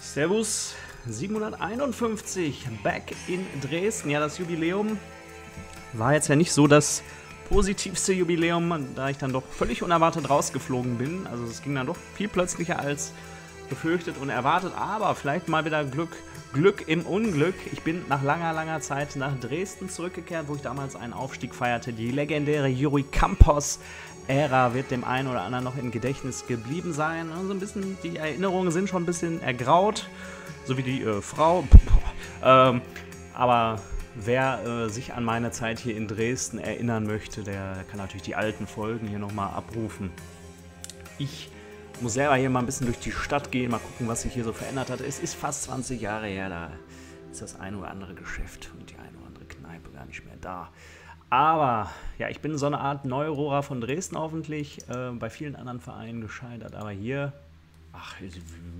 Servus 751, back in Dresden. Ja, das Jubiläum war jetzt ja nicht so das positivste Jubiläum, da ich dann doch völlig unerwartet rausgeflogen bin. Also es ging dann doch viel plötzlicher als befürchtet und erwartet, aber vielleicht mal wieder Glück, Glück im Unglück. Ich bin nach langer, langer Zeit nach Dresden zurückgekehrt, wo ich damals einen Aufstieg feierte. Die legendäre Juri Campos Ära wird dem einen oder anderen noch im Gedächtnis geblieben sein. Also ein bisschen, die Erinnerungen sind schon ein bisschen ergraut, so wie die äh, Frau. Ähm, aber wer äh, sich an meine Zeit hier in Dresden erinnern möchte, der kann natürlich die alten Folgen hier nochmal abrufen. Ich muss selber hier mal ein bisschen durch die Stadt gehen, mal gucken, was sich hier so verändert hat. Es ist fast 20 Jahre her, da ist das ein oder andere Geschäft und die eine oder andere Kneipe gar nicht mehr da. Aber ja, ich bin so eine Art Neurohrer von Dresden hoffentlich, äh, bei vielen anderen Vereinen gescheitert, aber hier, ach,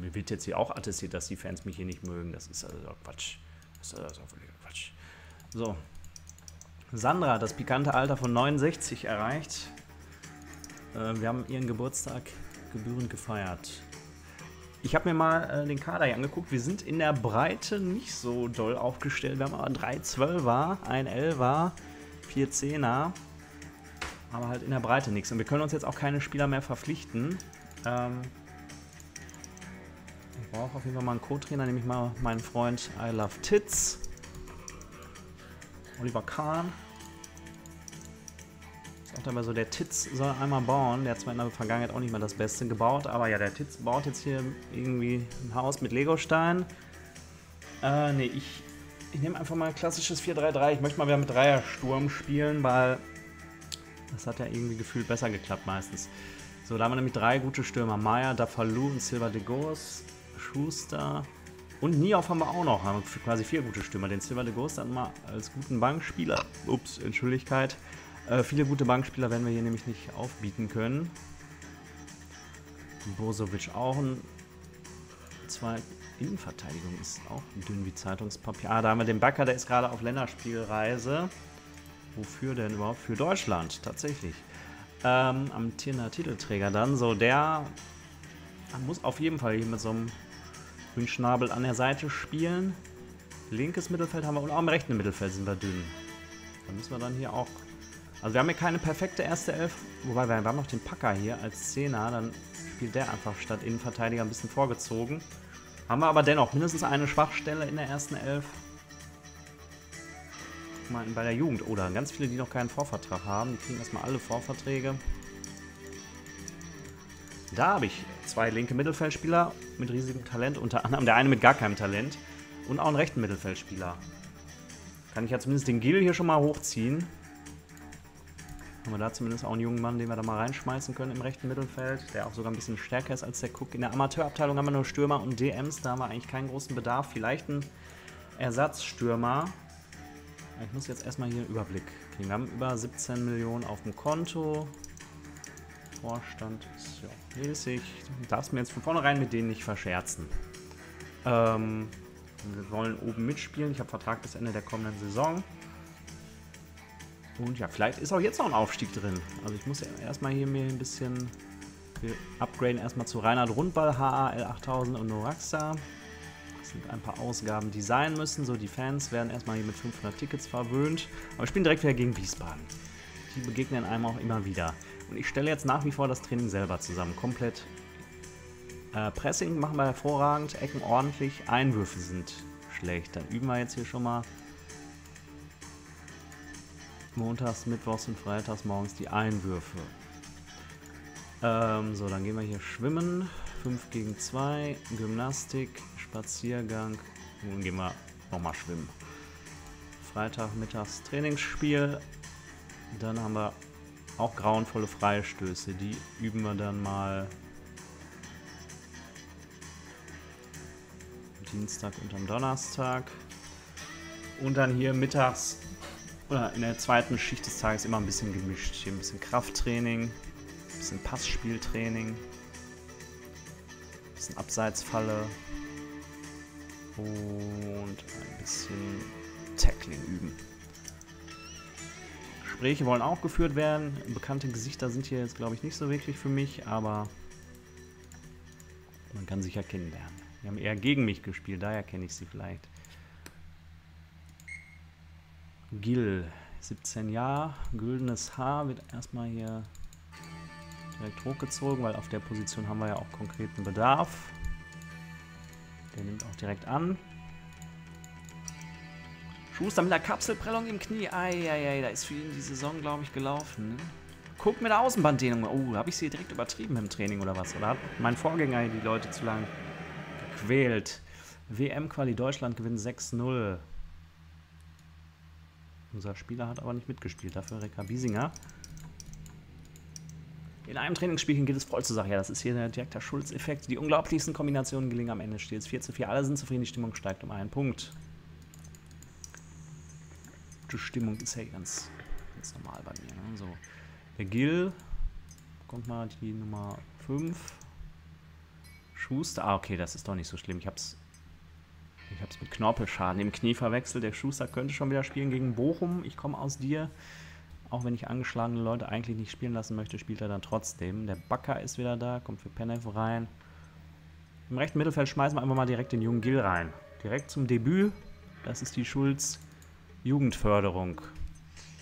mir wird jetzt hier auch attestiert, dass die Fans mich hier nicht mögen. Das ist also Quatsch. Das ist also Quatsch. So. Sandra hat das pikante Alter von 69 erreicht. Äh, wir haben ihren Geburtstag gebührend gefeiert. Ich habe mir mal äh, den Kader hier angeguckt. Wir sind in der Breite nicht so doll aufgestellt. Wir haben aber 3 12er, ein 11er, 4 10er. Aber halt in der Breite nichts. Und wir können uns jetzt auch keine Spieler mehr verpflichten. Ähm ich brauche auf jeden Fall mal einen Co-Trainer, nämlich mal meinen Freund I Love Tits. Oliver Kahn. Sagt aber so, der Titz soll einmal bauen. Der hat zwar in der Vergangenheit auch nicht mal das Beste gebaut, aber ja, der Titz baut jetzt hier irgendwie ein Haus mit Legostein. Äh, nee, ich, ich nehme einfach mal ein klassisches 4-3-3. Ich möchte mal wieder mit Dreiersturm spielen, weil das hat ja irgendwie gefühlt besser geklappt meistens. So, da haben wir nämlich drei gute Stürmer. Maya, Dafalou und Silva de Gos, Schuster und Nioff haben wir auch noch. Haben wir quasi vier gute Stürmer. Den Silva de Gos dann mal als guten Bankspieler. Ups, Entschuldigkeit. Äh, viele gute Bankspieler werden wir hier nämlich nicht aufbieten können. Bosovic auch ein. Zwei Innenverteidigung ist auch dünn wie Zeitungspapier. Ah, da haben wir den Backer, der ist gerade auf Länderspielreise. Wofür denn überhaupt? Für Deutschland, tatsächlich. Ähm, amtierender Titelträger dann. So, der muss auf jeden Fall hier mit so einem Grünschnabel an der Seite spielen. Linkes Mittelfeld haben wir und auch im rechten Mittelfeld sind wir dünn. Da müssen wir dann hier auch also wir haben hier keine perfekte erste Elf, wobei wir, wir haben noch den Packer hier als Zehner, dann spielt der einfach statt Innenverteidiger ein bisschen vorgezogen. Haben wir aber dennoch mindestens eine Schwachstelle in der ersten Elf. Guck mal, bei der Jugend, oder ganz viele, die noch keinen Vorvertrag haben, die kriegen erstmal alle Vorverträge. Da habe ich zwei linke Mittelfeldspieler mit riesigem Talent, unter anderem der eine mit gar keinem Talent und auch einen rechten Mittelfeldspieler. Kann ich ja zumindest den Gil hier schon mal hochziehen. Haben wir da zumindest auch einen jungen Mann, den wir da mal reinschmeißen können im rechten Mittelfeld, der auch sogar ein bisschen stärker ist als der Cook. In der Amateurabteilung haben wir nur Stürmer und DMs, da haben wir eigentlich keinen großen Bedarf. Vielleicht ein Ersatzstürmer. Ich muss jetzt erstmal hier einen Überblick kriegen. Wir haben über 17 Millionen auf dem Konto. Vorstand ist ja mäßig. Darfst mir jetzt von vornherein mit denen nicht verscherzen. Ähm, wir wollen oben mitspielen. Ich habe Vertrag bis Ende der kommenden Saison. Und ja, vielleicht ist auch jetzt noch ein Aufstieg drin. Also ich muss ja erstmal hier mir ein bisschen... Wir upgraden erstmal zu Reinhard Rundball, HAL 8000 und Noraxa. Das sind ein paar Ausgaben, die sein müssen. So, die Fans werden erstmal hier mit 500 Tickets verwöhnt. Aber ich bin direkt wieder gegen Wiesbaden. Die begegnen einem auch immer wieder. Und ich stelle jetzt nach wie vor das Training selber zusammen. Komplett. Äh, Pressing machen wir hervorragend, Ecken ordentlich, Einwürfe sind schlecht. Dann üben wir jetzt hier schon mal montags, mittwochs und freitags morgens die Einwürfe. Ähm, so, dann gehen wir hier schwimmen. 5 gegen 2, Gymnastik, Spaziergang. Nun gehen wir nochmal schwimmen. Freitag mittags Trainingsspiel. Dann haben wir auch grauenvolle Freistöße. Die üben wir dann mal Dienstag und am Donnerstag. Und dann hier mittags oder in der zweiten Schicht des Tages immer ein bisschen gemischt. Hier ein bisschen Krafttraining, ein bisschen Passspieltraining, ein bisschen Abseitsfalle und ein bisschen Tackling üben. Gespräche wollen auch geführt werden. Bekannte Gesichter sind hier jetzt, glaube ich, nicht so wirklich für mich, aber man kann sich ja kennenlernen. Die haben eher gegen mich gespielt, daher kenne ich sie vielleicht. Gil, 17 Jahre, güldenes Haar, wird erstmal hier direkt hochgezogen, weil auf der Position haben wir ja auch konkreten Bedarf. Der nimmt auch direkt an. Schuster mit der Kapselprellung im Knie. Eieiei, da ist für ihn die Saison, glaube ich, gelaufen. Ne? Guck mit der Außenbanddehnung. Oh, habe ich sie direkt übertrieben im Training oder was? Oder hat mein Vorgänger die Leute zu lang gequält? WM-Quali Deutschland gewinnt 6-0. Unser Spieler hat aber nicht mitgespielt. Dafür Reka Biesinger. In einem Trainingsspielchen geht es voll zur Sache. Ja, das ist hier der direkte Schulz-Effekt. Die unglaublichsten Kombinationen gelingen am Ende. Steht es 4 zu 4. Alle sind zufrieden. Die Stimmung steigt um einen Punkt. Die Stimmung ist ja ganz, ganz normal bei mir. Ne? So. Der Gil kommt mal die Nummer 5. Schuster. Ah, okay, das ist doch nicht so schlimm. Ich hab's, ich hab's mit Knorpelschaden im Knie verwechselt. Der Schuster könnte schon wieder spielen gegen Bochum. Ich komme aus dir. Auch wenn ich angeschlagene Leute eigentlich nicht spielen lassen möchte, spielt er dann trotzdem. Der Backer ist wieder da, kommt für Penev rein. Im rechten Mittelfeld schmeißen wir einfach mal direkt den jungen Gil rein. Direkt zum Debüt. Das ist die Schulz Jugendförderung.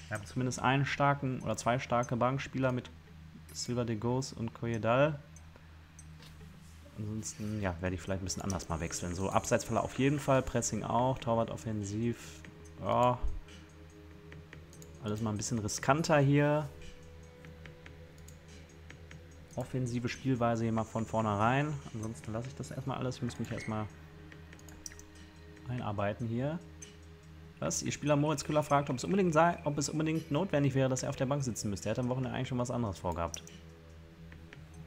Wir haben zumindest einen starken oder zwei starke Bankspieler mit Silva de Gos und Coyedal. Ansonsten, ja, werde ich vielleicht ein bisschen anders mal wechseln. So, Abseitsfaller auf jeden Fall, Pressing auch, Torwart offensiv. Ja, alles mal ein bisschen riskanter hier. Offensive Spielweise hier mal von vornherein. Ansonsten lasse ich das erstmal alles. Ich muss mich erstmal einarbeiten hier. Was? Ihr Spieler Moritz Küller fragt, ob es, unbedingt sei, ob es unbedingt notwendig wäre, dass er auf der Bank sitzen müsste. Er hat am Wochenende eigentlich schon was anderes vorgehabt.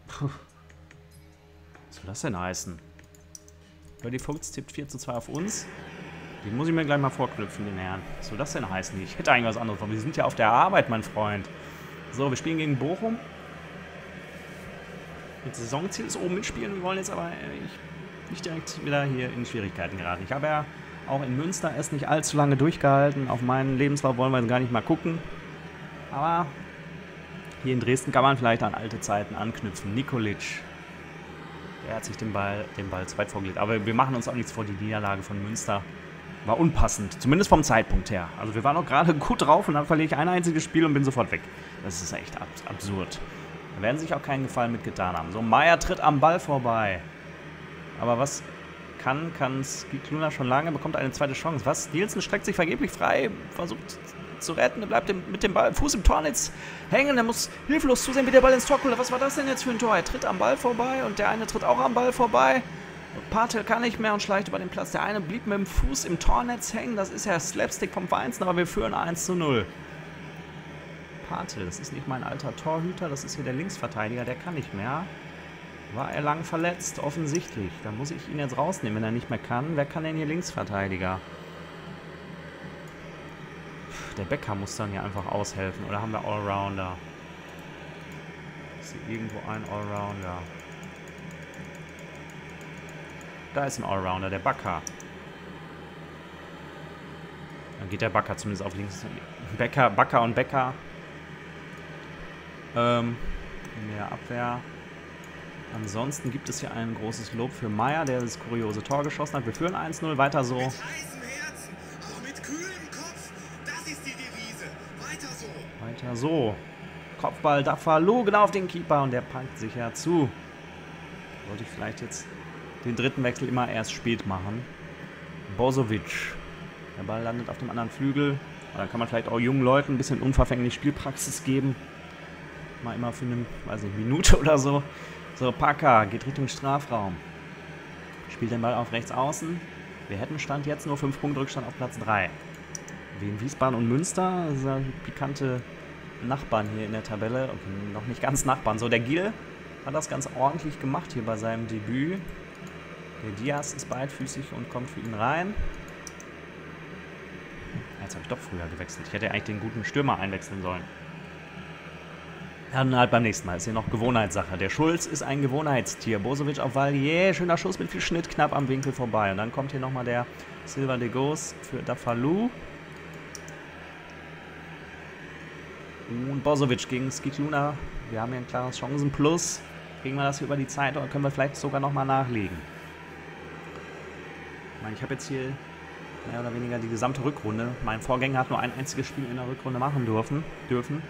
Puh. Was soll das denn heißen? Birdie Fuchs tippt 4 zu 2 auf uns. Den muss ich mir gleich mal vorknüpfen, den Herrn. Was soll das denn heißen? Ich hätte eigentlich was anderes vor. Wir sind ja auf der Arbeit, mein Freund. So, wir spielen gegen Bochum. Das Saisonziel ist oben mitspielen. Wir wollen jetzt aber äh, nicht direkt wieder hier in Schwierigkeiten geraten. Ich habe ja auch in Münster erst nicht allzu lange durchgehalten. Auf meinen Lebenslauf wollen wir gar nicht mal gucken. Aber hier in Dresden kann man vielleicht an alte Zeiten anknüpfen. Nikolic, der hat sich den Ball, den Ball zu weit vorgelegt. Aber wir machen uns auch nichts vor, die Niederlage von Münster war unpassend. Zumindest vom Zeitpunkt her. Also wir waren auch gerade gut drauf und dann verliere ich ein einziges Spiel und bin sofort weg. Das ist echt absurd. Da werden sich auch keinen Gefallen mitgetan haben. So, Meier tritt am Ball vorbei. Aber was kann, kann Skikluna schon lange, bekommt eine zweite Chance. Was? Nielsen streckt sich vergeblich frei, versucht zu retten, er bleibt mit dem Ball, Fuß im Tornetz hängen, er muss hilflos zusehen, wie der Ball ins Tor kommt. Was war das denn jetzt für ein Tor? Er tritt am Ball vorbei und der eine tritt auch am Ball vorbei. Patel kann nicht mehr und schleicht über den Platz. Der eine blieb mit dem Fuß im Tornetz hängen. Das ist ja Slapstick vom Vereinsen, aber wir führen 1 zu 0. Patel, das ist nicht mein alter Torhüter, das ist hier der Linksverteidiger, der kann nicht mehr. War er lang verletzt? Offensichtlich. Da muss ich ihn jetzt rausnehmen, wenn er nicht mehr kann. Wer kann denn hier Linksverteidiger? Der Becker muss dann hier einfach aushelfen. Oder haben wir Allrounder? Ist hier irgendwo ein Allrounder? Da ist ein Allrounder, der Backer. Dann geht der Backer zumindest auf links. Becker, Backer und Becker. Ähm, der Abwehr. Ansonsten gibt es hier ein großes Lob für Meier, der das kuriose Tor geschossen hat. Wir führen 1-0, weiter so. So. Kopfball Dafalu genau auf den Keeper und der packt sich ja zu. Wollte ich vielleicht jetzt den dritten Wechsel immer erst spät machen. Bozovic. Der Ball landet auf dem anderen Flügel. Da kann man vielleicht auch jungen Leuten ein bisschen unverfänglich Spielpraxis geben. Mal immer für eine, weiß nicht, Minute oder so. So, Paka geht Richtung Strafraum. Spielt den Ball auf rechts außen. Wir hätten Stand jetzt nur 5 Punkte Rückstand auf Platz 3. Wie in Wiesbaden und Münster, das sind pikante Nachbarn hier in der Tabelle. Okay, noch nicht ganz Nachbarn. So, der Gil hat das ganz ordentlich gemacht hier bei seinem Debüt. Der Diaz ist beidfüßig und kommt für ihn rein. Jetzt habe ich doch früher gewechselt. Ich hätte eigentlich den guten Stürmer einwechseln sollen. Dann halt beim nächsten Mal. Ist hier noch Gewohnheitssache. Der Schulz ist ein Gewohnheitstier. Bosovic auf Valier. Schöner Schuss mit viel Schnitt, knapp am Winkel vorbei. Und dann kommt hier nochmal der Silva de Gos für Dafalu. Und Bosovic gegen Skikluna. Wir haben hier ein klares Chancenplus. Kriegen wir das hier über die Zeit oder können wir vielleicht sogar nochmal nachlegen? Ich meine, ich habe jetzt hier mehr oder weniger die gesamte Rückrunde. Mein Vorgänger hat nur ein einziges Spiel in der Rückrunde machen dürfen. dürfen.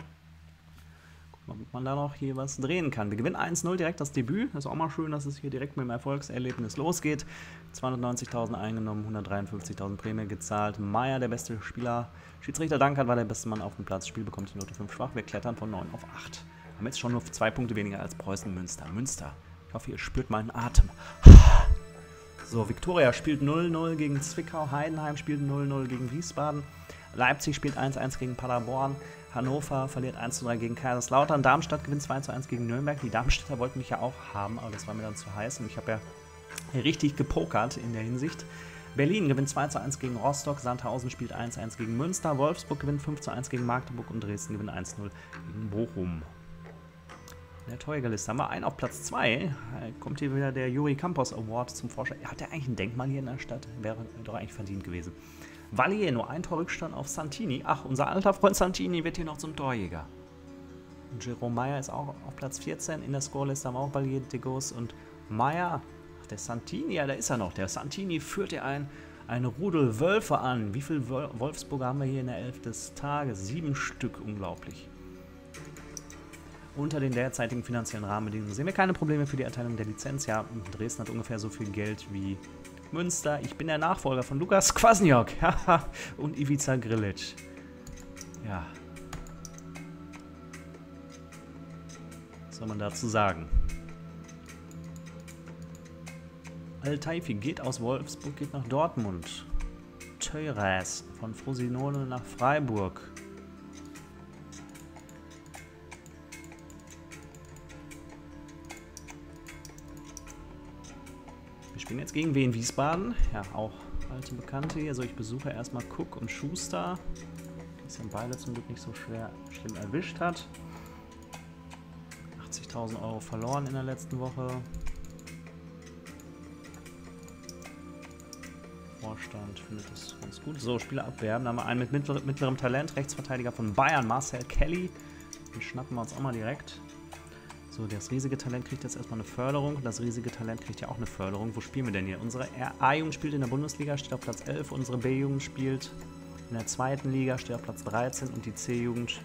Ob man da noch hier was drehen kann. Wir gewinnen 1-0 direkt das Debüt. Ist auch mal schön, dass es hier direkt mit dem Erfolgserlebnis losgeht. 290.000 eingenommen, 153.000 Prämie gezahlt. Meier, der beste Spieler. Schiedsrichter Dankert war der beste Mann auf dem Platz. Spiel bekommt die Note 5 schwach. Wir klettern von 9 auf 8. Haben jetzt schon nur zwei Punkte weniger als Preußen Münster. Münster. Ich hoffe, ihr spürt meinen Atem. So, Viktoria spielt 0-0 gegen Zwickau, Heidenheim spielt 0-0 gegen Wiesbaden, Leipzig spielt 1-1 gegen Paderborn, Hannover verliert 1-3 gegen Kaiserslautern, Darmstadt gewinnt 2-1 gegen Nürnberg. Die Darmstädter wollten mich ja auch haben, aber das war mir dann zu heiß und ich habe ja richtig gepokert in der Hinsicht. Berlin gewinnt 2-1 gegen Rostock, Sandhausen spielt 1-1 gegen Münster, Wolfsburg gewinnt 5-1 gegen Magdeburg und Dresden gewinnt 1-0 gegen Bochum. In der Torjägerliste haben wir einen auf Platz 2. Kommt hier wieder der Juri Campos Award zum Vorschein. Hat der eigentlich ein Denkmal hier in der Stadt? Wäre doch eigentlich verdient gewesen. Valier, nur ein Torrückstand auf Santini. Ach, unser alter Freund Santini wird hier noch zum Torjäger. Und Jerome Meyer ist auch auf Platz 14. In der Scoreliste haben auch Valier, Degos und Meyer. Ach, der Santini, ja, da ist er noch. Der Santini führt hier ein, ein Rudel Wölfe an. Wie viele Wolfsburger haben wir hier in der Elf des Tages? Sieben Stück, unglaublich. Unter den derzeitigen finanziellen Rahmenbedingungen sehen wir keine Probleme für die Erteilung der Lizenz. Ja, Dresden hat ungefähr so viel Geld wie Münster. Ich bin der Nachfolger von Lukas Kwasniok und Ivica Grilic. Ja. Was soll man dazu sagen? Al-Taifi geht aus Wolfsburg, geht nach Dortmund. Teuras von Frosinone nach Freiburg. Spielen jetzt gegen Wien Wiesbaden. Ja, auch alte Bekannte hier. Also ich besuche erstmal Cook und Schuster. Die sind beide zum Glück nicht so schwer schlimm erwischt hat. 80.000 Euro verloren in der letzten Woche. Vorstand findet es ganz gut. So, Spieler abwerben. Da haben wir einen mit mittlerem Talent, Rechtsverteidiger von Bayern, Marcel Kelly. Den schnappen wir uns auch mal direkt. So, das riesige Talent kriegt jetzt erstmal eine Förderung. Das riesige Talent kriegt ja auch eine Förderung. Wo spielen wir denn hier? Unsere A-Jugend spielt in der Bundesliga, steht auf Platz 11. Unsere B-Jugend spielt in der zweiten Liga, steht auf Platz 13. Und die C-Jugend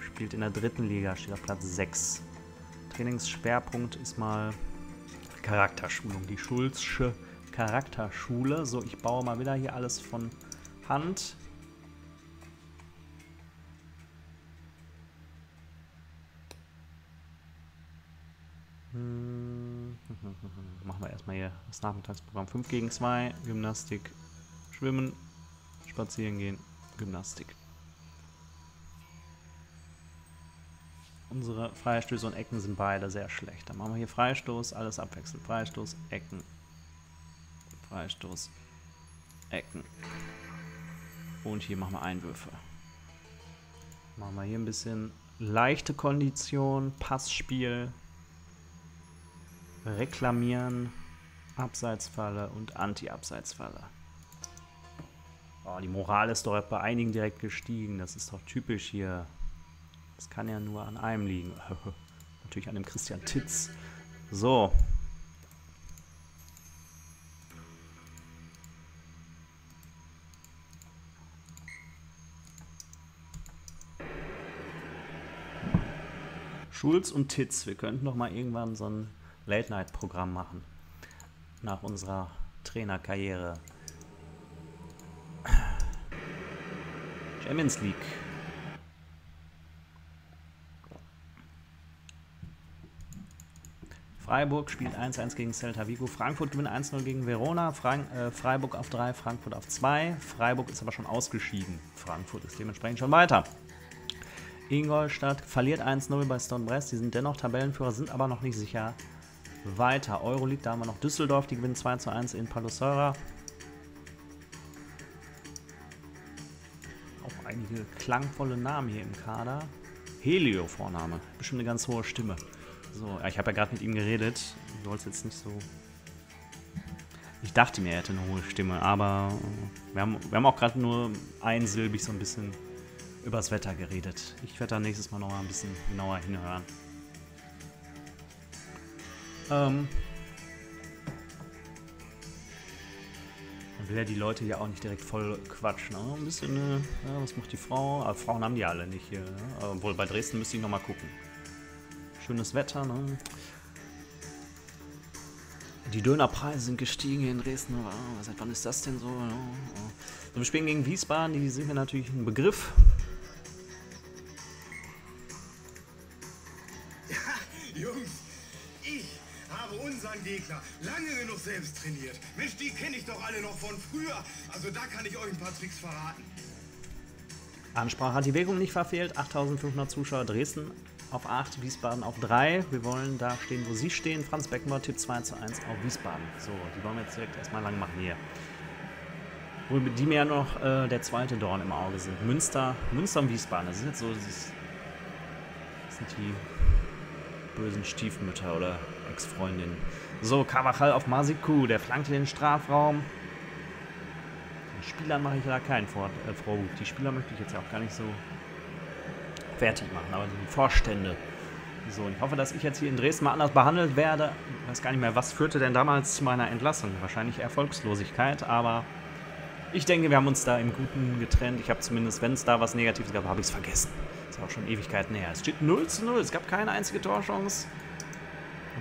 spielt in der dritten Liga, steht auf Platz 6. Trainingsschwerpunkt ist mal Charakterschulung. Die Schulzsche Charakterschule. So, ich baue mal wieder hier alles von Hand. Das Nachmittagsprogramm. 5 gegen 2, Gymnastik, Schwimmen, Spazieren gehen, Gymnastik. Unsere Freistöße und Ecken sind beide sehr schlecht. Dann machen wir hier Freistoß, alles abwechselnd. Freistoß, Ecken, Freistoß, Ecken. Und hier machen wir Einwürfe. Machen wir hier ein bisschen leichte Kondition, Passspiel, Reklamieren, Abseitsfalle und Anti-Abseitsfalle. Oh, die Moral ist doch bei einigen direkt gestiegen. Das ist doch typisch hier. Das kann ja nur an einem liegen. Natürlich an dem Christian Titz. So. Schulz und Titz. Wir könnten doch mal irgendwann so ein Late-Night-Programm machen. Nach unserer Trainerkarriere. Champions League. Freiburg spielt 1-1 gegen Celta Vigo. Frankfurt gewinnt 1-0 gegen Verona. Frank äh, Freiburg auf 3, Frankfurt auf 2. Freiburg ist aber schon ausgeschieden. Frankfurt ist dementsprechend schon weiter. Ingolstadt verliert 1-0 bei Stone Brest. Die sind dennoch Tabellenführer, sind aber noch nicht sicher weiter. Euroleague, da haben wir noch Düsseldorf, die gewinnen 2 zu 1 in Palosora. Auch einige klangvolle Namen hier im Kader. Helio Vorname, bestimmt eine ganz hohe Stimme. So, ich habe ja gerade mit ihm geredet. Du sollst jetzt nicht so. Ich dachte mir, er hätte eine hohe Stimme, aber wir haben, wir haben auch gerade nur einsilbig so ein bisschen übers Wetter geredet. Ich werde da nächstes Mal noch mal ein bisschen genauer hinhören. Man will ja die Leute ja auch nicht direkt voll quatschen. Ne? Ein bisschen, äh, was macht die Frau? Aber Frauen haben die alle nicht hier. Ne? Obwohl, bei Dresden müsste ich nochmal gucken. Schönes Wetter, ne? Die Dönerpreise sind gestiegen hier in Dresden. Aber, seit wann ist das denn so? Ne? So, wir spielen gegen Wiesbaden, die sind mir natürlich ein Begriff. Unseren Gegner lange genug selbst trainiert. Mensch, die kenne ich doch alle noch von früher. Also da kann ich euch ein paar Tricks verraten. Ansprache hat die Wirkung nicht verfehlt. 8500 Zuschauer Dresden auf 8, Wiesbaden auf 3. Wir wollen da stehen, wo sie stehen. Franz Beckenbauer Tipp 2 zu 1 auf Wiesbaden. So, die wollen wir jetzt direkt erstmal lang machen hier. Wo die mir ja noch äh, der zweite Dorn im Auge sind. Münster, Münster und Wiesbaden. Das sind jetzt so dieses, das sind die bösen Stiefmütter oder Ex-Freundinnen. So, Carvajal auf Masiku, der flankt in den Strafraum. Den Spielern mache ich da keinen Vor äh. Die Spieler möchte ich jetzt ja auch gar nicht so fertig machen, aber die Vorstände. So, und ich hoffe, dass ich jetzt hier in Dresden mal anders behandelt werde. Ich weiß gar nicht mehr, was führte denn damals zu meiner Entlassung? Wahrscheinlich Erfolgslosigkeit, aber ich denke, wir haben uns da im Guten getrennt. Ich habe zumindest, wenn es da was Negatives gab, habe ich es vergessen. Ist auch schon Ewigkeiten her. Es steht 0 zu 0. Es gab keine einzige Torchance.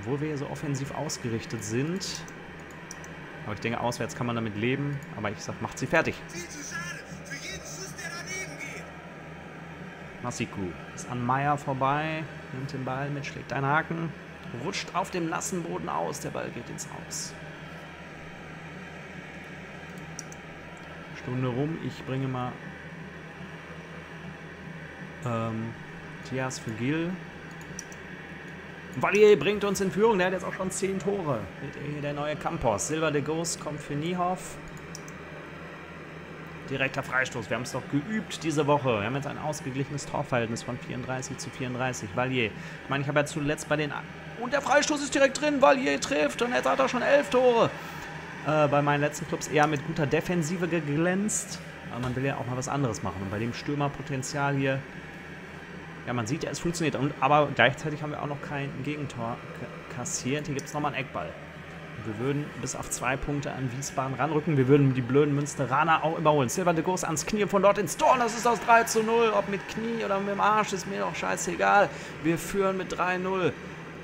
Obwohl wir hier so offensiv ausgerichtet sind. Aber ich denke, auswärts kann man damit leben. Aber ich sag, macht sie fertig. Masiku ist an Meier vorbei, nimmt den Ball mit, schlägt einen Haken, rutscht auf dem nassen Boden aus, der Ball geht ins Haus. Stunde rum, ich bringe mal ähm, Tias für Gil. Valier bringt uns in Führung, der hat jetzt auch schon 10 Tore. Der neue Campos. Silver de Ghost kommt für Niehoff. Direkter Freistoß. Wir haben es doch geübt diese Woche. Wir haben jetzt ein ausgeglichenes Torverhältnis von 34 zu 34. Valier. Ich meine, ich habe ja zuletzt bei den... Und der Freistoß ist direkt drin. Valier trifft und jetzt hat er schon 11 Tore. Äh, bei meinen letzten Clubs eher mit guter Defensive geglänzt. Aber man will ja auch mal was anderes machen. Und bei dem Stürmerpotenzial hier... Ja, man sieht ja, es funktioniert. Und, aber gleichzeitig haben wir auch noch kein Gegentor kassiert. Hier gibt es nochmal einen Eckball. Wir würden bis auf zwei Punkte an Wiesbaden ranrücken. Wir würden die blöden Münsteraner auch überholen. Silver de Gos ans Knie von dort ins Tor. Das ist aus 3 zu 0. Ob mit Knie oder mit dem Arsch, ist mir doch scheißegal. Wir führen mit 3-0.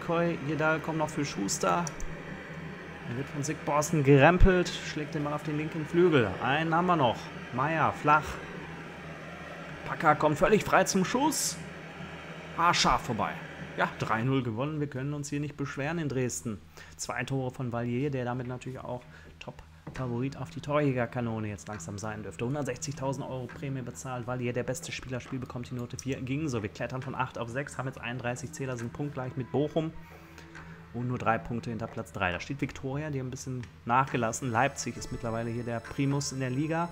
Koi Jedal kommt noch für Schuster. Er wird von Sigborsten gerempelt. Schlägt den Ball auf den linken Flügel. Einen haben wir noch. Meier, flach. Packer kommt völlig frei zum Schuss. Ah, scharf vorbei. Ja, 3-0 gewonnen. Wir können uns hier nicht beschweren in Dresden. Zwei Tore von Valier, der damit natürlich auch Top-Favorit auf die Torjägerkanone jetzt langsam sein dürfte. 160.000 Euro Prämie bezahlt. Valier, der beste Spielerspiel, bekommt die Note 4. Ging so. Wir klettern von 8 auf 6, haben jetzt 31 Zähler, sind punktgleich mit Bochum. Und nur drei Punkte hinter Platz 3. Da steht Viktoria, die haben ein bisschen nachgelassen. Leipzig ist mittlerweile hier der Primus in der Liga.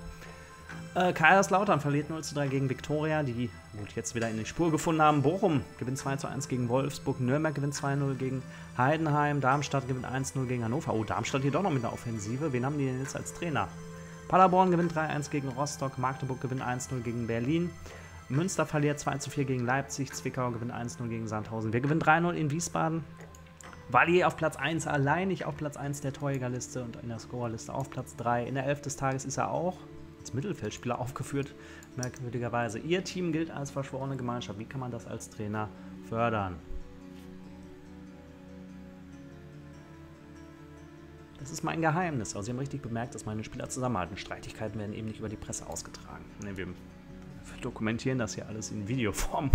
Äh, Kaiserslautern verliert 0 zu 3 gegen Viktoria, die gut jetzt wieder in die Spur gefunden haben. Bochum gewinnt 2 zu 1 gegen Wolfsburg. Nürnberg gewinnt 2-0 gegen Heidenheim. Darmstadt gewinnt 1-0 gegen Hannover. Oh, Darmstadt hier doch noch mit einer Offensive. Wen haben die denn jetzt als Trainer? Paderborn gewinnt 3-1 gegen Rostock. Magdeburg gewinnt 1-0 gegen Berlin. Münster verliert 2 zu 4 gegen Leipzig. Zwickau gewinnt 1-0 gegen Sandhausen. Wir gewinnen 3-0 in Wiesbaden. Valier auf Platz 1 allein, nicht auf Platz 1 der Torjägerliste und in der Scorerliste auf Platz 3. In der 11 des Tages ist er auch als Mittelfeldspieler aufgeführt, merkwürdigerweise. Ihr Team gilt als verschworene Gemeinschaft. Wie kann man das als Trainer fördern? Das ist mein Geheimnis. Also Sie haben richtig bemerkt, dass meine Spieler zusammenhalten. Streitigkeiten werden eben nicht über die Presse ausgetragen. Ne, wir dokumentieren das hier alles in Videoform.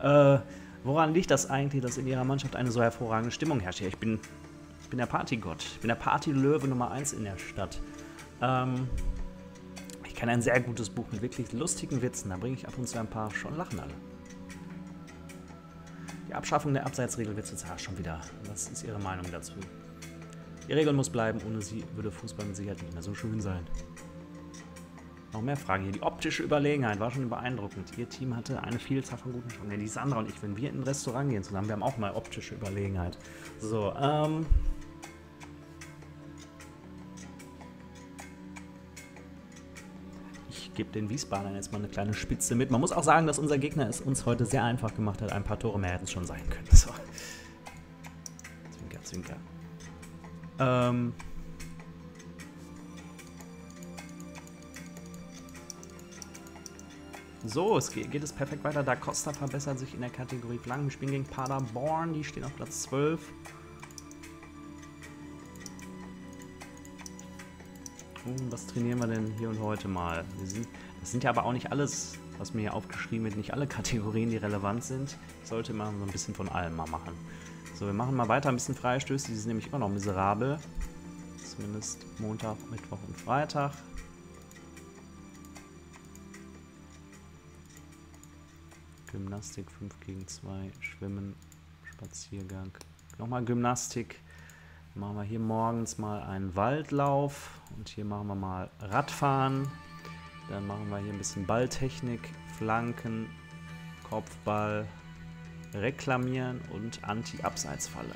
Äh, woran liegt das eigentlich, dass in Ihrer Mannschaft eine so hervorragende Stimmung herrscht? Ja, ich bin, ich bin der Partygott. Ich bin der Partylöwe Nummer 1 in der Stadt. Ähm, kenne ein sehr gutes Buch mit wirklich lustigen Witzen. Da bringe ich ab und zu ein paar schon lachen alle. Die Abschaffung der Abseitsregel wird zurzeit schon wieder. Was ist Ihre Meinung dazu? Die Regel muss bleiben, ohne sie würde Fußball mit Sicherheit nicht mehr so schön sein. Noch mehr Fragen hier. Die optische Überlegenheit war schon beeindruckend. Ihr Team hatte eine Vielzahl von guten Chancen. Ja, die Sandra und ich, wenn wir in ein Restaurant gehen zusammen, wir haben auch mal optische Überlegenheit. So, ähm, gibt den Wiesbaden jetzt mal eine kleine Spitze mit. Man muss auch sagen, dass unser Gegner es uns heute sehr einfach gemacht hat. Ein paar Tore mehr hätten es schon sein können. So. Zwinker, zwinker. Ähm... So, es geht, geht, es perfekt weiter. Da Costa verbessert sich in der Kategorie Flanken. Wir spielen gegen Paderborn, die stehen auf Platz 12. was trainieren wir denn hier und heute mal? Sind, das sind ja aber auch nicht alles, was mir hier aufgeschrieben wird, nicht alle Kategorien, die relevant sind. Ich sollte immer so ein bisschen von allem mal machen. So, wir machen mal weiter ein bisschen Freistöße. Die sind nämlich immer noch miserabel. Zumindest Montag, Mittwoch und Freitag. Gymnastik 5 gegen 2, Schwimmen, Spaziergang. Nochmal Gymnastik. Machen wir hier morgens mal einen Waldlauf und hier machen wir mal Radfahren. Dann machen wir hier ein bisschen Balltechnik, Flanken, Kopfball, Reklamieren und Anti-Abseitsfalle.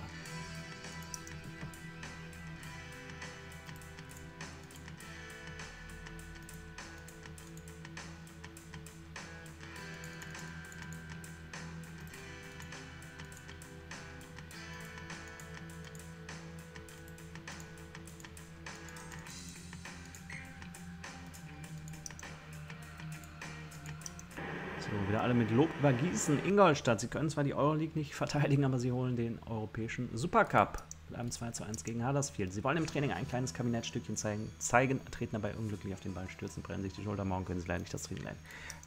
Lob übergießen. Ingolstadt, sie können zwar die Euroleague nicht verteidigen, aber sie holen den europäischen Supercup. Mit einem 2 zu 1 gegen Huddersfield. Sie wollen im Training ein kleines Kabinettstückchen zeigen, zeigen treten dabei unglücklich auf den Ball, stürzen, brennen sich die Schulter, morgen können sie leider nicht das Training leiten.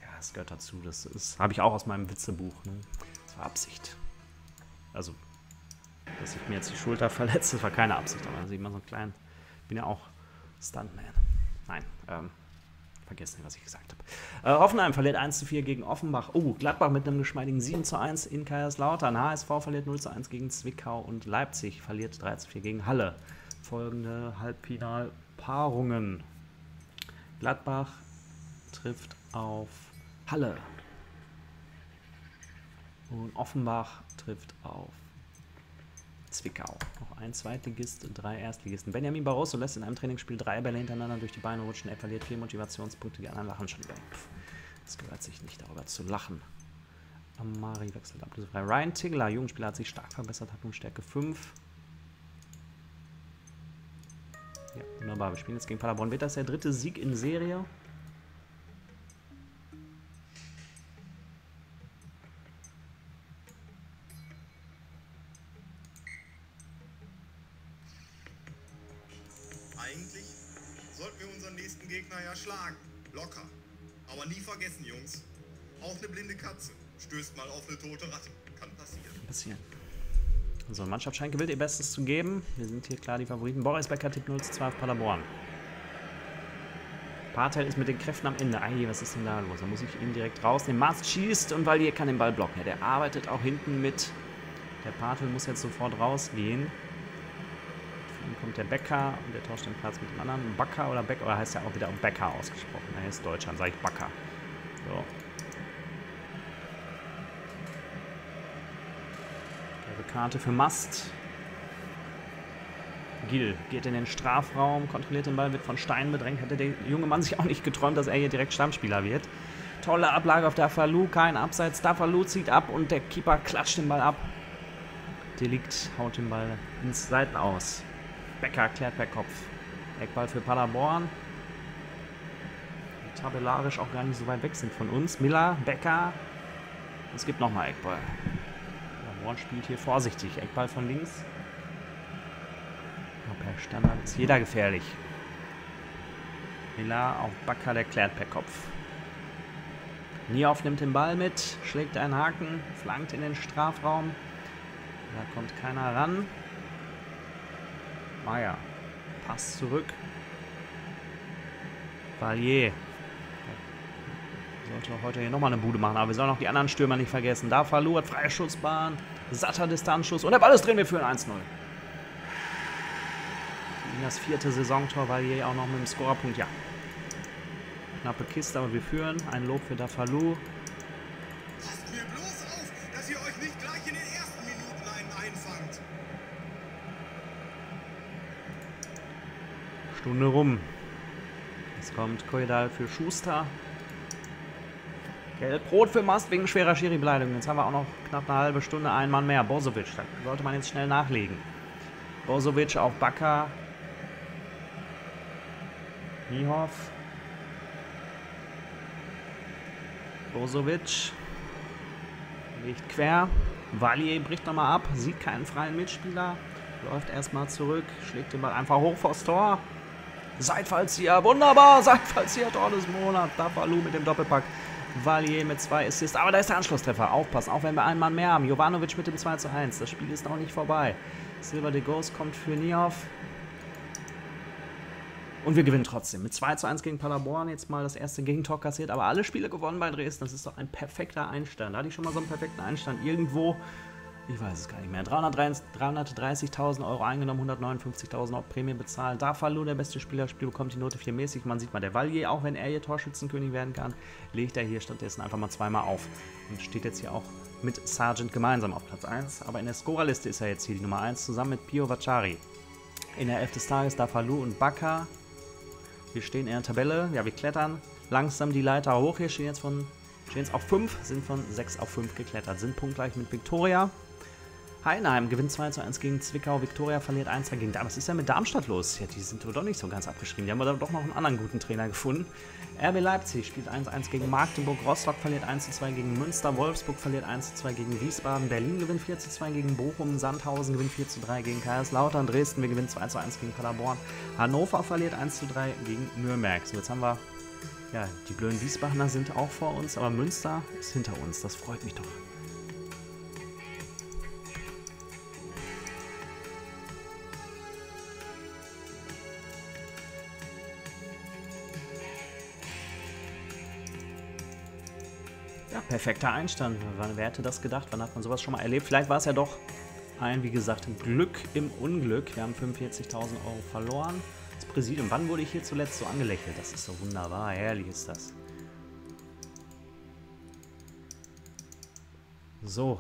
Ja, das gehört dazu. Das habe ich auch aus meinem Witzebuch. Ne? Das war Absicht. Also, dass ich mir jetzt die Schulter verletze, das war keine Absicht, aber sieht man so einen kleinen. Bin ja auch Stuntman. Nein, ähm, vergessen, was ich gesagt habe. Äh, Hoffenheim verliert 1 zu 4 gegen Offenbach. Oh, Gladbach mit einem geschmeidigen 7 zu 1 in Kaiserslautern. HSV verliert 0 zu 1 gegen Zwickau und Leipzig verliert 3 zu 4 gegen Halle. Folgende Halbfinalpaarungen. Gladbach trifft auf Halle. Und Offenbach trifft auf Zwickau. Noch ein Zweitligist, drei Erstligisten. Benjamin Barroso lässt in einem Trainingsspiel drei Bälle hintereinander durch die Beine rutschen. Er verliert vier Motivationspunkte, die anderen lachen schon über ihn. Es gehört sich nicht, darüber zu lachen. Amari wechselt ablösefrei. Ryan Tigler, Jugendspieler, hat sich stark verbessert, hat nun Stärke 5. Ja, wunderbar. Wir spielen jetzt gegen Paderborn. Wird das der dritte Sieg in Serie? Locker. Aber nie vergessen, Jungs. Auch eine blinde Katze stößt mal auf eine tote Ratte. Kann passieren. passieren. So, Mannschaft scheint gewillt, ihr Bestes zu geben. Wir sind hier klar die Favoriten. Boris Becker tippt 0 zu 2 auf Paderborn. Bartel ist mit den Kräften am Ende. Ei, was ist denn da los? Da muss ich ihn direkt rausnehmen. Mast schießt und Valier kann den Ball blocken. Ja, der arbeitet auch hinten mit. Der Bartel muss jetzt sofort rausgehen. Dann kommt der Becker und der tauscht den Platz mit dem anderen. Backer oder Becker, oder heißt ja auch wieder Becker ausgesprochen. Er ist Deutscher, dann sage ich Backer. So. Gelbe Karte für Mast. Gil geht in den Strafraum, kontrolliert den Ball, wird von Stein bedrängt. Hätte der junge Mann sich auch nicht geträumt, dass er hier direkt Stammspieler wird. Tolle Ablage auf Dafalu, kein Abseits. Dafalu zieht ab und der Keeper klatscht den Ball ab. Delikt haut den Ball ins Seiten aus. Becker klärt per Kopf. Eckball für Paderborn. Die tabellarisch auch gar nicht so weit weg sind von uns. Miller, Becker. Es gibt nochmal Eckball. Paderborn spielt hier vorsichtig. Eckball von links. Ja, per Standard ist jeder gefährlich. Miller auf Bakker, der klärt per Kopf. Niehoff nimmt den Ball mit, schlägt einen Haken, flankt in den Strafraum. Da kommt keiner ran. Meier. Pass zurück. Valier. Sollte heute hier nochmal eine Bude machen, aber wir sollen auch die anderen Stürmer nicht vergessen. Da verloren, freie Schussbahn, satter Distanzschuss und der Ball ist drin, wir führen 1-0. Das vierte Saisontor, Valier auch noch mit dem Scorerpunkt, ja. Knappe Kiste, aber wir führen. Ein Lob für Dafalu. Stunde rum. Jetzt kommt Koidal für Schuster. Gelb-Rot für Mast wegen schwerer Schiri-Beleidigung. Jetzt haben wir auch noch knapp eine halbe Stunde einen Mann mehr. Bosovic, da sollte man jetzt schnell nachlegen. Bosovic auf Bakker. Niehoff. Brozovic legt quer. Valier bricht nochmal ab, sieht keinen freien Mitspieler, läuft erstmal zurück, schlägt den Ball einfach hoch vors Tor. Seitfallzieher, wunderbar, Seitfallzieher, Tor des Monats. Dafalu mit dem Doppelpack. Valier mit zwei Assists, aber da ist der Anschlusstreffer. Aufpassen, auch wenn wir einen Mann mehr haben. Jovanovic mit dem 2 zu 1. Das Spiel ist noch nicht vorbei. Silver de Ghost kommt für Niehoff. Und wir gewinnen trotzdem. Mit 2 zu 1 gegen Paderborn jetzt mal das erste Gegentor kassiert, aber alle Spiele gewonnen bei Dresden. Das ist doch ein perfekter Einstand. Da hatte ich schon mal so einen perfekten Einstand irgendwo. Ich weiß es gar nicht mehr. 330.000 Euro eingenommen, 159.000 Euro Prämie bezahlt. Da Fallu, der beste Spieler, Spiel bekommt die Note 4 mäßig. Man sieht mal, der Valier, auch wenn er hier Torschützenkönig werden kann, legt er hier stattdessen einfach mal zweimal auf. Und steht jetzt hier auch mit Sargent gemeinsam auf Platz 1. Aber in der Scorerliste ist er jetzt hier die Nummer 1 zusammen mit Pio Vacciari. In der 11 des Tages Dafalu und Baka wir stehen in der Tabelle, ja, wir klettern langsam die Leiter hoch. Hier stehen jetzt von stehen jetzt auf 5, sind von 6 auf 5 geklettert, sind punktgleich mit Viktoria. Heidenheim gewinnt 2 zu 1 gegen Zwickau. Viktoria verliert 1 gegen Darmstadt. Was ist denn mit Darmstadt los? Ja, die sind doch nicht so ganz abgeschrieben. Die haben aber doch noch einen anderen guten Trainer gefunden. RB Leipzig spielt 1-1 gegen Magdeburg. Rostock verliert 1-2 gegen Münster. Wolfsburg verliert 1-2 gegen Wiesbaden. Berlin gewinnt 4-2 gegen Bochum. Sandhausen gewinnt 4-3 gegen Kaiserslautern. Dresden, wir gewinnen 2-1 gegen Paderborn. Hannover verliert 1-3 gegen Nürnberg. So, jetzt haben wir ja, die blöden Wiesbadener sind auch vor uns, aber Münster ist hinter uns. Das freut mich doch. Perfekter Einstand. Wer hätte das gedacht? Wann hat man sowas schon mal erlebt? Vielleicht war es ja doch ein, wie gesagt, Glück im Unglück. Wir haben 45.000 Euro verloren. Das Präsidium, wann wurde ich hier zuletzt so angelächelt? Das ist so wunderbar, herrlich ist das. So.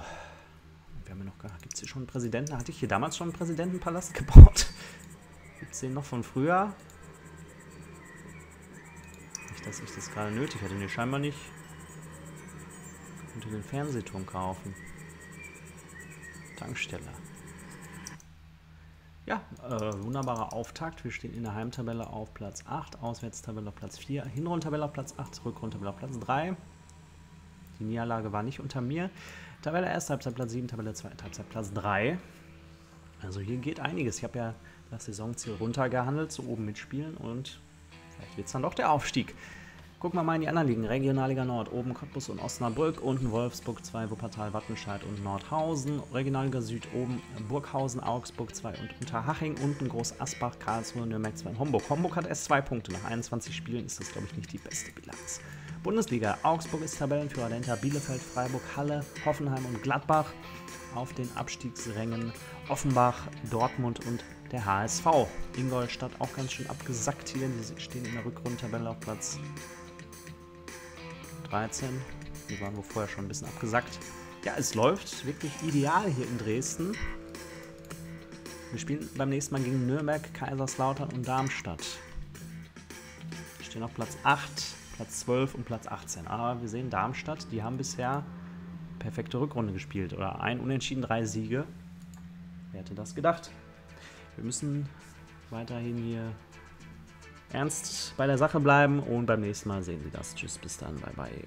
Wir haben ja noch. Gibt es hier schon einen Präsidenten? Hatte ich hier damals schon einen Präsidentenpalast gebaut? Gibt es den noch von früher? Nicht, dass ich das gerade nötig hätte. Nee, scheinbar nicht. Könnte den Fernsehturm kaufen. Tankstelle. Ja, äh, wunderbarer Auftakt. Wir stehen in der Heimtabelle auf Platz 8, Auswärtstabelle auf Platz 4, Hinrundtabelle auf Platz 8, Rückrundtabelle auf Platz 3. Die Niederlage war nicht unter mir. Tabelle 1, Halbzeit Platz 7, Tabelle 2, Halbzeit Platz 3. Also hier geht einiges. Ich habe ja das Saisonziel runtergehandelt, zu oben mitspielen und vielleicht wird es dann doch der Aufstieg. Gucken wir mal in die anderen Ligen. Regionalliga Nord, oben Cottbus und Osnabrück, unten Wolfsburg 2, Wuppertal, Wattenscheid und Nordhausen. Regionalliga Süd, oben Burghausen, Augsburg 2 und Unterhaching, unten Groß Asbach, Karlsruhe, Nürnberg 2 und Homburg. Homburg hat erst zwei Punkte. Nach 21 Spielen ist das, glaube ich, nicht die beste Bilanz. Bundesliga, Augsburg ist Tabellenführer, dahinter Bielefeld, Freiburg, Halle, Hoffenheim und Gladbach. Auf den Abstiegsrängen Offenbach, Dortmund und der HSV. Ingolstadt auch ganz schön abgesackt hier. Die stehen in der Rückrundentabelle auf Platz 13. Die waren wohl vorher schon ein bisschen abgesackt. Ja, es läuft wirklich ideal hier in Dresden. Wir spielen beim nächsten Mal gegen Nürnberg, Kaiserslautern und Darmstadt. Wir stehen auf Platz 8, Platz 12 und Platz 18. Aber wir sehen Darmstadt, die haben bisher perfekte Rückrunde gespielt. Oder ein Unentschieden, drei Siege. Wer hätte das gedacht? Wir müssen weiterhin hier ernst bei der Sache bleiben und beim nächsten Mal sehen Sie das. Tschüss, bis dann, bye bye.